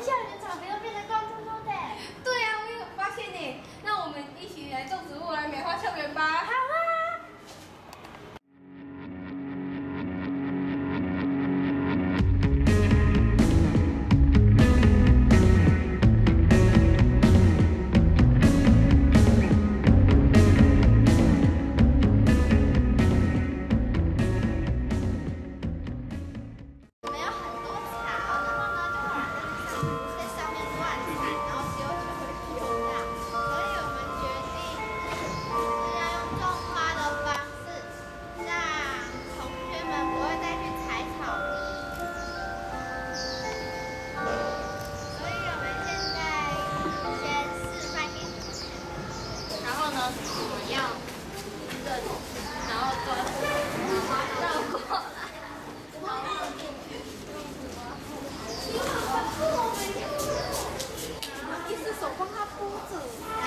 笑一子。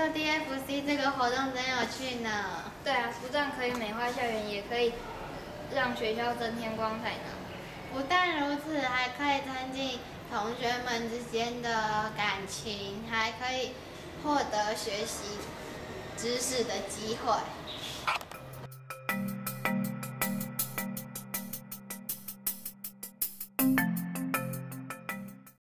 DFC 这个活动真有趣呢。对啊，不但可以美化校园，也可以让学校增添光彩呢。不但如此，还可以增进同学们之间的感情，还可以获得学习知识的机会。